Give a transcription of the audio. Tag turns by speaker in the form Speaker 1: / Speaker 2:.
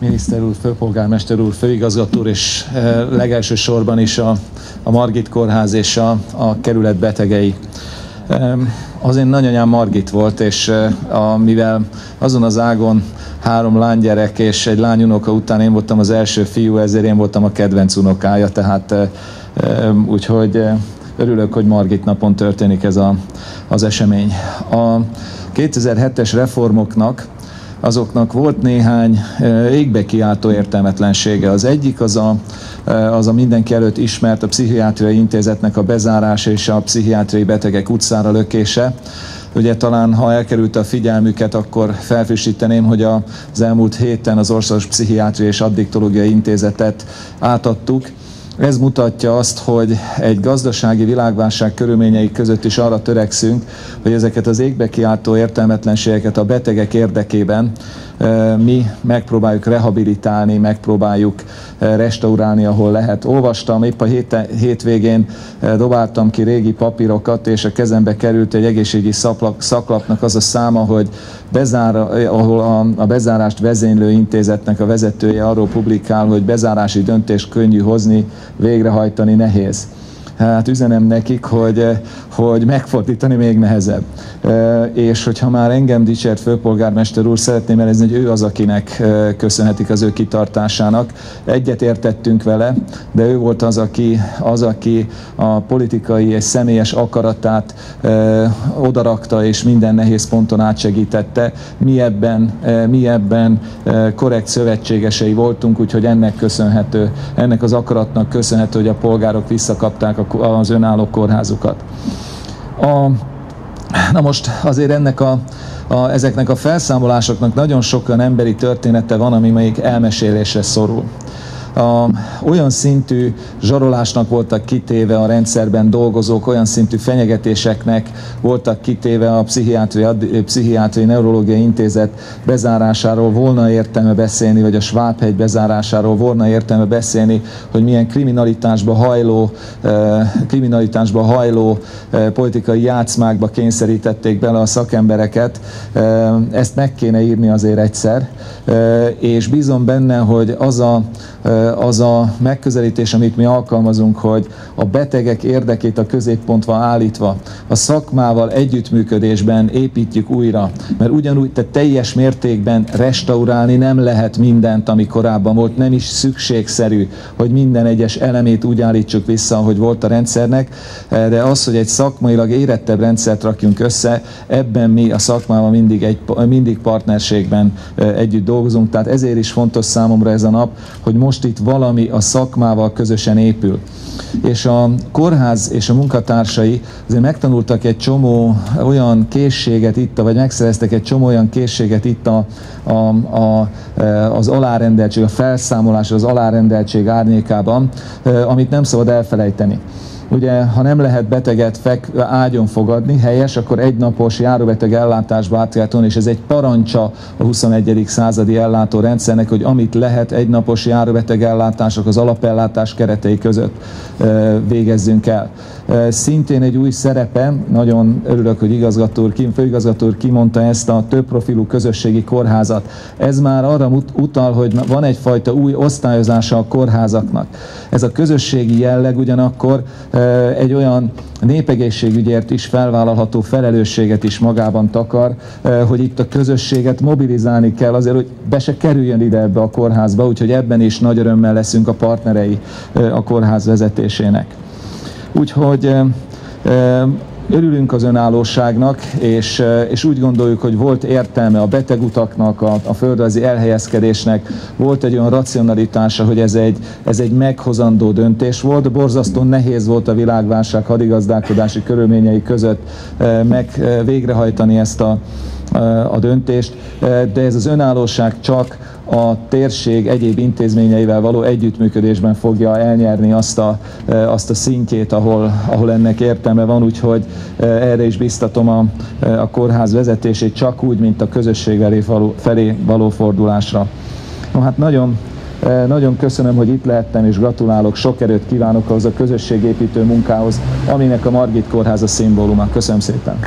Speaker 1: Miniszter úr, főpolgármester úr, főigazgató úr, és eh, legelső sorban is a, a Margit Kórház és a, a kerület betegei. Az én nagyanyám Margit volt, és eh, a, mivel azon az ágon három lánygyerek és egy lányunoka után én voltam az első fiú, ezért én voltam a kedvenc unokája, tehát eh, úgyhogy örülök, hogy Margit napon történik ez a, az esemény. A, 2007-es reformoknak azoknak volt néhány égbe kiáltó értelmetlensége. Az egyik az a, az a mindenki előtt ismert a pszichiátriai intézetnek a bezárás és a pszichiátriai betegek utcára lökése. Ugye talán, ha elkerült a figyelmüket, akkor felfrissíteném, hogy az elmúlt héten az Országos Pszichiátriai és Addiktológiai Intézetet átadtuk, ez mutatja azt, hogy egy gazdasági világválság körülményei között is arra törekszünk, hogy ezeket az égbe kiáltó értelmetlenségeket a betegek érdekében mi megpróbáljuk rehabilitálni, megpróbáljuk restaurálni, ahol lehet. Olvastam, épp a hétvégén dobáltam ki régi papírokat, és a kezembe került egy egészségügyi szaklapnak az a száma, hogy bezár, ahol a, a bezárást vezénylő intézetnek a vezetője arról publikál, hogy bezárási döntést könnyű hozni, végrehajtani nehéz hát üzenem nekik, hogy, eh, hogy megfordítani még nehezebb. Eh, és hogyha már engem dicsért főpolgármester úr, szeretném elezni, hogy ő az, akinek eh, köszönhetik az ő kitartásának. Egyet értettünk vele, de ő volt az, aki, az, aki a politikai és személyes akaratát odarakta, és minden nehéz ponton átsegítette. Mi ebben, mi ebben korrekt szövetségesei voltunk, úgyhogy ennek köszönhető, ennek az akaratnak köszönhető, hogy a polgárok visszakapták a az önálló kórházukat. A, na most azért ennek a, a, ezeknek a felszámolásoknak nagyon sok olyan emberi története van, ami még elmesélésre szorul a, olyan szintű zsarolásnak voltak kitéve a rendszerben dolgozók, olyan szintű fenyegetéseknek voltak kitéve a pszichiátriai, pszichiátriai neurológiai intézet bezárásáról volna értelme beszélni, vagy a Svábhegy bezárásáról volna értelme beszélni, hogy milyen kriminalitásba hajló, eh, kriminalitásba hajló eh, politikai játszmákba kényszerítették bele a szakembereket. Eh, ezt meg kéne írni azért egyszer, és bízom benne, hogy az a az a megközelítés, amit mi alkalmazunk, hogy a betegek érdekét a középpontba állítva, a szakmával együttműködésben építjük újra, mert ugyanúgy te teljes mértékben restaurálni nem lehet mindent, ami korábban volt, nem is szükségszerű, hogy minden egyes elemét úgy állítsuk vissza, ahogy volt a rendszernek, de az, hogy egy szakmailag érettebb rendszert rakjunk össze, ebben mi a szakmával mindig, egy, mindig partnerségben együtt dolgozunk, tehát ezért is fontos számomra ez a nap, hogy most itt valami a szakmával közösen épül. És a kórház és a munkatársai azért megtanultak egy csomó olyan készséget itt, vagy megszereztek egy csomó olyan készséget itt a, a, a, az alárendeltség, a felszámolás, az alárendeltség árnyékában, amit nem szabad elfelejteni. Ugye, ha nem lehet beteget fek, ágyon fogadni, helyes, akkor egynapos járóbeteg ellátásba át kell tolni, és ez egy parancsa a 21. századi ellátórendszernek, hogy amit lehet egynapos járóbeteg ellátások az alapellátás keretei között végezzünk el. Szintén egy új szerepe, nagyon örülök, hogy igazgató úr, főigazgató úr kimondta ezt a több profilú közösségi kórházat. Ez már arra utal, hogy van egyfajta új osztályozása a kórházaknak. Ez a közösségi jelleg ugyanakkor egy olyan népegészségügyért is felvállalható felelősséget is magában takar, hogy itt a közösséget mobilizálni kell azért, hogy be se kerüljön ide ebbe a kórházba, úgyhogy ebben is nagy örömmel leszünk a partnerei a kórház vezetésének. Úgyhogy örülünk az önállóságnak, és, és úgy gondoljuk, hogy volt értelme a betegutaknak, a, a földrajzi elhelyezkedésnek, volt egy olyan racionalitása, hogy ez egy, ez egy meghozandó döntés volt. Borzasztó nehéz volt a világválság hadigazdálkodási körülményei között meg végrehajtani ezt a, a döntést, de ez az önállóság csak a térség egyéb intézményeivel való együttműködésben fogja elnyerni azt a, azt a szintjét, ahol, ahol ennek értelme van, úgyhogy erre is biztatom a, a kórház vezetését csak úgy, mint a közösség felé való, fordulásra. No, hát nagyon nagyon köszönöm, hogy itt lehettem, és gratulálok, sok erőt kívánok ahhoz a közösségépítő munkához, aminek a Margit a szimbóluma. Köszönöm szépen!